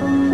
嗯